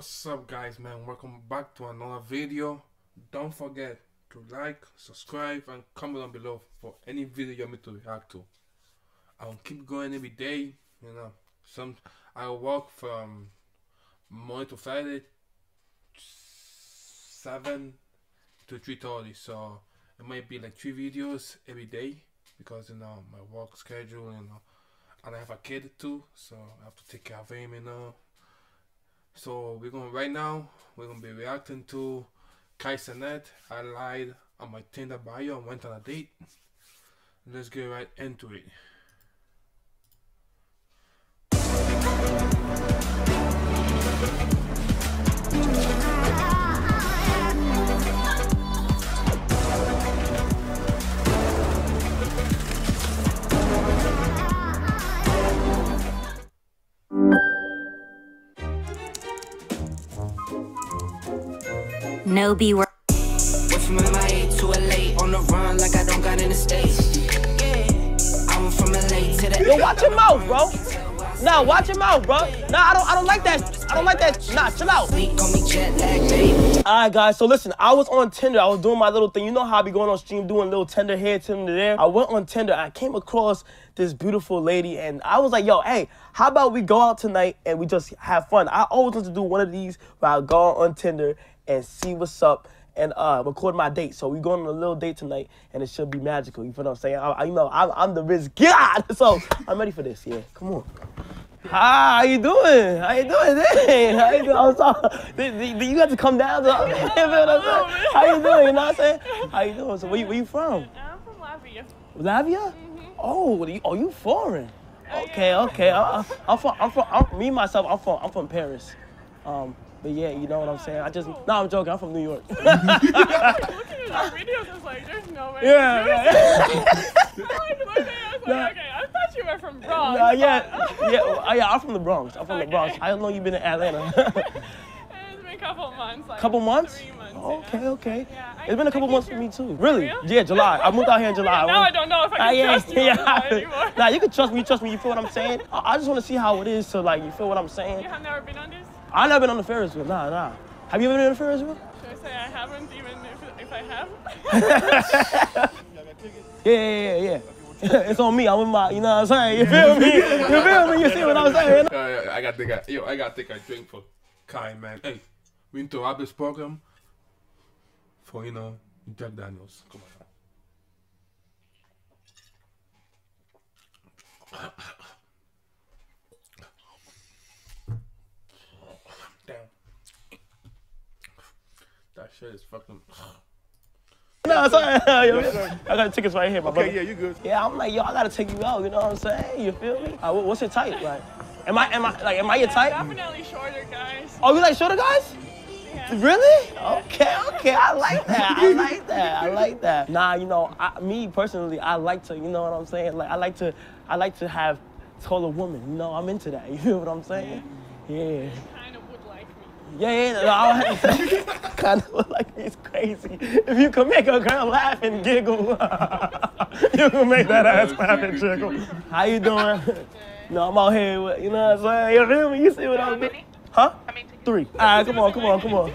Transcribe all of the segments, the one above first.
What's up guys man, welcome back to another video. Don't forget to like, subscribe and comment down below for any video you want me to react to. I'll keep going every day, you know. Some I work from Monday to Friday seven to three thirty, so it might be like three videos every day because you know my work schedule, you know, and I have a kid too, so I have to take care of him, you know. So we're going right now. We're gonna be reacting to Kai Cenat. I lied on my Tinder bio and went on a date. Let's get right into it. No B word. Went from MIA to LA on the run like I don't got in the States. Yeah. I went from LA to the Yo, watch your mouth, bro. Nah, watch your mouth, bro. Nah, I don't I don't like that. I don't like that. Nah, chill out. Sleep on me jet lag, baby. Alright guys, so listen, I was on Tinder. I was doing my little thing. You know how I be going on stream doing little Tinder here, Tinder there. I went on Tinder. I came across this beautiful lady and I was like, yo, hey, how about we go out tonight and we just have fun? I always want to do one of these where I go on Tinder and see what's up and uh, record my date. So we're going on a little date tonight, and it should be magical. You feel what I'm saying? I, I, you know, I'm, I'm the rich god, so I'm ready for this. Yeah, come on. Hi, how you doing? How you doing? Hey, how you doing? I'm sorry. Did, did- did you got to come down. To, you feel what I'm saying? How you doing? You know what I'm saying? How you doing? So where you, where you from? I'm from Latvia. Latvia? Oh, what are you, oh, you foreign? Okay, okay. I, I, I'm from, I'm from, I'm, me myself. I'm from, I'm from Paris. Um, but yeah, you know what I'm saying. I just, no, I'm joking. I'm from New York. Looking at our videos, I was like, there's no way. yeah, yeah. I was looking, I was like, okay, I thought you were from Bronx. Nah, yeah, yeah, oh, uh, yeah. I'm from the Bronx. I'm from the Bronx. I don't know you've been in Atlanta. It's been a couple of months. Like couple months? Three months. Okay, okay. Yeah, I- It's been a I couple months for me too. Really? real? Yeah, July. I moved out here in July. Now I don't know if I can yeah, trust you yeah. anymore. Nah, you can trust me. You trust me. You feel what I'm saying? I, I just want to see how it is to like. You feel what I'm saying? You have never been on this? I never been on the Ferris wheel. Nah, nah. Have you ever been on the Ferris wheel? Should I say I haven't, even if, if I have? Yeah, yeah, yeah, yeah. it's on me. I'm with my. You know what I'm saying? You feel me? You feel me? You see what I'm saying? Uh, I gotta take a yo, I gotta take a drink for Kai man. Hey, we interrupt this program for you know Jack Daniels. Come on. Shit is fucking. No, sorry. I got tickets right here, my brother. Okay, yeah, you good. Yeah, I'm like, yo, I gotta take you out. You know what I'm saying? You feel me? Uh, what's your type? Like, am I, am I, like, am I your type? Definitely shorter guys. Oh, you like shorter guys? Yeah. Really? Okay, okay. I like that. I like that. I like that. Nah, you know, I, me personally, I like to, you know what I'm saying? Like, I like to, I like to have taller women. You know, I'm into that. You feel what I'm saying? Yeah. Kind of would like me. Yeah, yeah. No, I don't have to kind of look like he's crazy. If you can make a girl laugh and giggle, you can make that ass laugh and jiggle. How you doing? No, I'm out here with, you know what I'm saying? You feel me? You see what I'm doing? Huh? Three. All right, come on, come on, come on.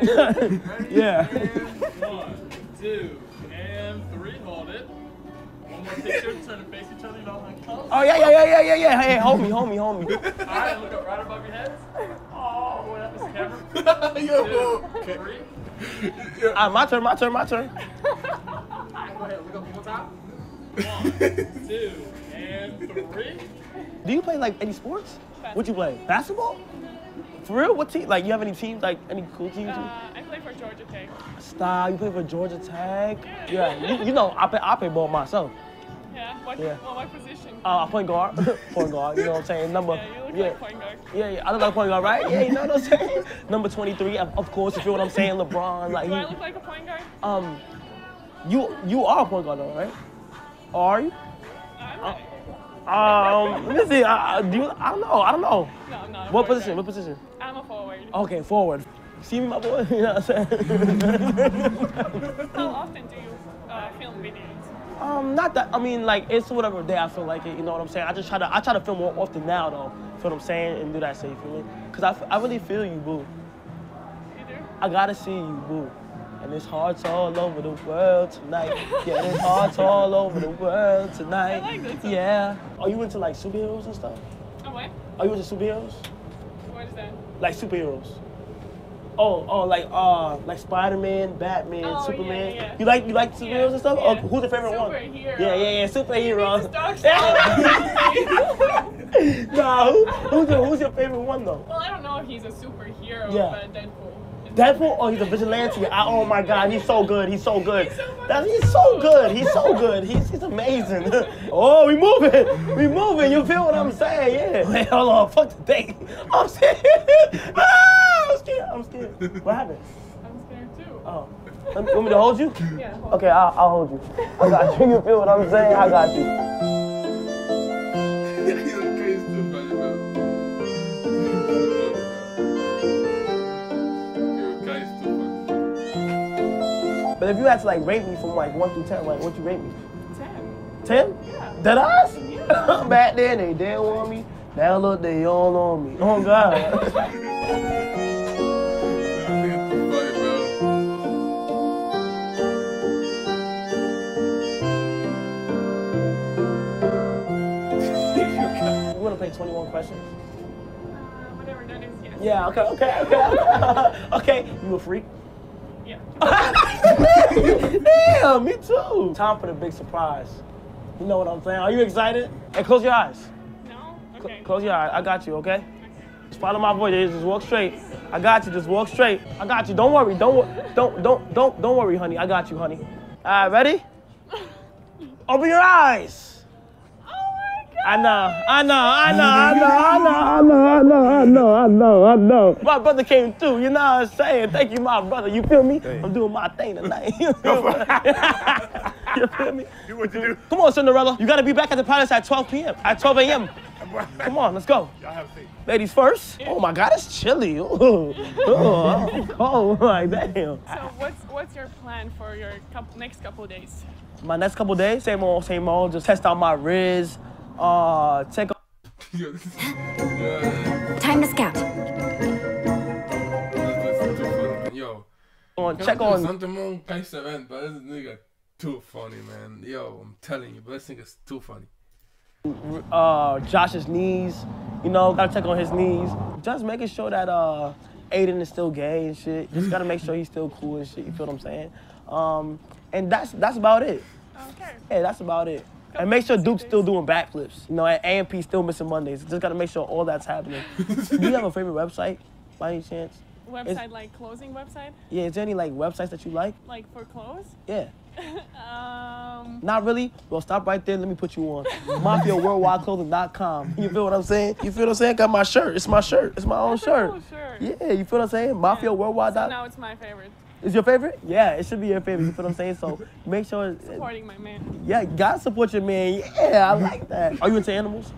yeah. One, two, and three. Hold it. One more picture. Turn to face each other. You know how it comes. Oh, yeah, yeah, yeah, yeah, yeah, yeah. Hey, hold me, hold me, hold me. All right. Look up right above your heads. Yo, Two, three. All right, my turn, my turn, my turn. Go ahead. Look up one more time. One, two, and three. Do you play like any sports? What you play? Basketball? For real? What team? Like, you have any teams, like any cool teams? Uh, I play for Georgia Tech. Style, you play for Georgia Tech? Yeah, you, you know, I play, I play ball myself. Yeah. What, Yeah. Well, what position? Uh, I point guard, point guard, you know what I'm saying? Number, yeah, you look yeah, like point guard. yeah, yeah, I look like point guard, right? Yeah, you know what I'm saying? Number 23, of, of course, you feel what I'm saying? LeBron, like, Do I look like a point guard? um, you, you are a point guard though, right? Are you? I'm not. Um, let me see, I, do you, I don't know, I don't know. No, I'm not. What position, guard. what position? I'm a forward. Okay, forward. See me, my boy? You know what I'm saying? How often do you uh, film videos? Um, not that. I mean, like it's whatever day I feel like it. You know what I'm saying? I just try to. I try to film more often now, though. Feel what I'm saying? And do that. Say, you feel me? Cause I, f- I really feel you, boo. You do? I gotta see you, boo. And it's hearts all over the world tonight. Yeah, it's hearts all over the world tonight. I like that song. Yeah. Are you into like superheroes and stuff? Oh, what? Are you into superheroes? What is that? Like superheroes? Oh, oh, like uh, like Spider-Man, Batman, Oh, Superman. yeah. You like you like superheroes and stuff? Yeah. Oh, who's your favorite one? Superhero. Yeah, yeah, yeah, superheroes. No, who, who's your who's your favorite one though? Well, I don't know if he's a superhero, Yeah. but Deadpool. Deadpool? Oh, he's a vigilante. I, oh my God, he's so good. He's so good. He's so That, he's so good. He's so good. He's, he's amazing. oh, we moving. We moving. You feel what I'm saying? Yeah. Wait, hold on. Fuck the date. I'm scared. I'm scared. I'm scared. What happened? I'm scared too. Oh. Let me- Want me to hold you? Yeah. hold Okay, I'll, I'll hold you. I got you. You feel what I'm saying? I got you. You're crazy too funny, bro. You're crazy too funny. But if you had to like rate me from like one through ten, like what you rate me? on. Ten. Ten? Yeah. Dead eyes? Back then they didn't want me. Now look, they all on me. Oh God. questions? Uh, whatever that is, yes. Yeah, okay, okay, okay. okay, you a freak? Yeah. Damn, me too. Time for the big surprise. You know what I'm saying? Are you excited? Hey, close your eyes. No? Okay. Close your eyes. I got you, okay? Just follow my voice. Just walk straight. I got you. Just walk straight. I got you. Don't worry. Don't wo- don't don't don't don't worry, honey. I got you, honey. All right, ready? Open your eyes. Oh my god. I know, I know, I know, I know, I know, I know, I know, I know, I know, I know. My brother came through, you know what I'm saying? Thank you, my brother. You feel me? I'm doing my thing tonight. you feel me? you feel me? Do what you do. Come on, Cinderella. You gotta be back at the palace at 12 p.m. At 12 a.m. Come on, let's go. Y'all have a seat. Ladies first. Oh my God, it's chilly. Ooh, oh, I'm cold. Like damn. So what's what's your plan for your couple, next couple days? My next couple days, same old, same old. Just test out my Riz. Uh, take a Yo, this is, yeah, Time to scout. this is too funny, man. Yo, on, check on. something more guys event, but this nigga too funny, man. Yo, I'm telling you, but this nigga's too funny. uh, Josh's knees. You know, gotta check on his knees. Just making sure that uh, Aiden is still gay and shit. Just gotta make sure he's still cool and shit. You feel what I'm saying? Um, and that's that's about it. Okay. Yeah, that's about it. And make sure Duke's still doing backflips. You know, and AMP still missing Mondays. Just gotta make sure all that's happening. Do you have a favorite website by any chance? Website like clothing website, Yeah, is there any like websites that you like? like for clothes. Yeah. Um. Not really? Well, stop right there. Let me put you on. MafiaWorldwideClothing.com. You feel what I'm saying? You feel what I'm saying? Got my shirt. It's my shirt. It's my own That's shirt. Yeah, you feel what I'm saying? Mafia Worldwide. So now it's my favorite. Is your favorite? Yeah, it should be your favorite. You feel what I'm saying? So make sure. Supporting my man. Yeah, God gotta support your man. Yeah, I like that. Are you into animals?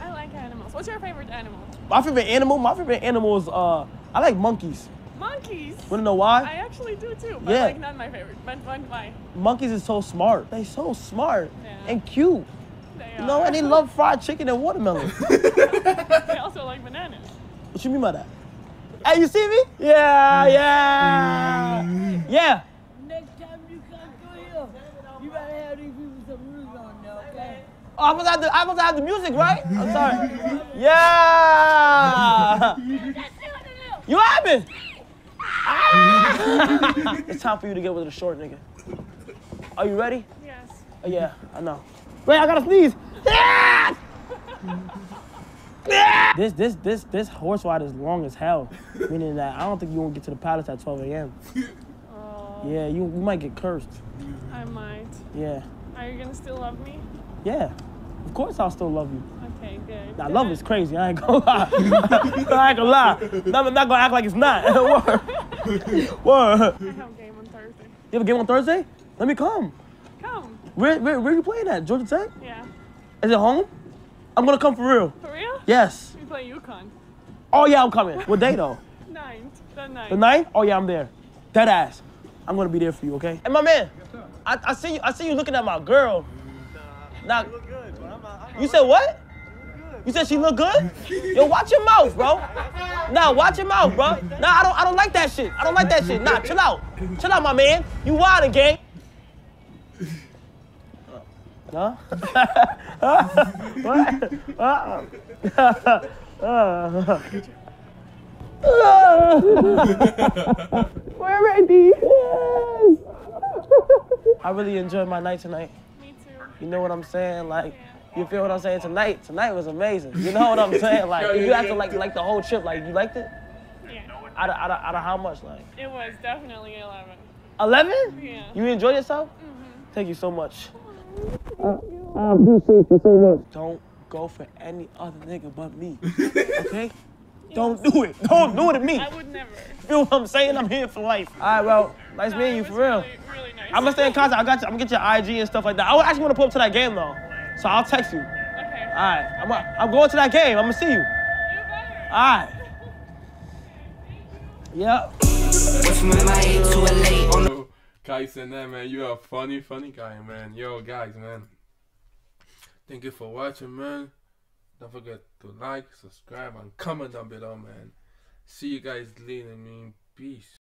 I like animals. What's your favorite animal? My favorite animal. My favorite animal is uh, I like monkeys. Monkeys. Wanna know why? I actually do too, but Yeah. like not my favorite. But but why? monkeys is so smart. They so smart Yeah. and cute. They You know, are. and they love fried chicken and watermelon. they also like bananas. What you mean by that? Hey, you see me? Yeah, yeah, yeah. Next time you come through here, you better have these people some music on there, okay? Oh, I must have the I must have the music, right? I'm sorry. Yeah. You haven't. Ah! it's time for you to get with the short nigga. Are you ready? Yes. Oh, yeah, I know. Wait, I gotta sneeze. Yeah! This this this this horse ride is long as hell. Meaning that I don't think you won't get to the palace at 12 a.m. Oh, Yeah, you you might get cursed. I might. Yeah. Are you gonna still love me? Yeah. Of course I'll still love you. Okay, good. Now Good. love is crazy. I ain't gonna lie. I ain't gonna lie. No, I'm not gonna act like it's not. Word. Word. I have a game on Thursday. You have a game on Thursday? Let me come. Come. Where where where you playing at? Georgia Tech? Yeah. Is it home? I'm gonna come for real. For real? Yes. We play UConn. Oh yeah, I'm coming. What day though? Ninth. The ninth. The ninth? Oh yeah, I'm there. Dead ass. I'm gonna be there for you, okay? And my man. I, I see you. I see you looking at my girl. Nah, you said what? You said she look good? Yo, watch your mouth, bro. Nah, watch your mouth, bro. Nah, I don't. I don't like that shit. I don't like that shit. Nah, chill out. Chill out, my man. You wild again. Huh? what? We're ready. I really enjoyed my night tonight. Me too. You know what I'm saying? Like, you feel what I'm saying? Tonight, tonight was amazing. You know what I'm saying? Like, you have to like like the whole trip. Like, you liked it? Yeah. Out of, out of, out of how much? Like, It was definitely 11. 11? Yeah. You enjoyed yourself? Mm-hmm. Thank you so much. I appreciate you so much. Don't go for any other nigga but me. Okay? Don't do it. Don't do it to me. I would never. Feel what I'm saying? I'm here for life. All right, well, nice No, meeting you for real. Really, really nice. I'm gonna stay in contact. I got you. I'm gonna get your IG and stuff like that. I actually want to pull up to that game though, so I'll text you. All Okay. right, I'm, I'm going to that game. I'm gonna see you. You better. All right. Yep. Went from MIA to LA on the Yo, Kai said that, man. You are a funny, funny guy, man. Yo, guys, man. Thank you for watching, man. Don't forget to like, subscribe, and comment down below, man. See you guys later, man. Peace.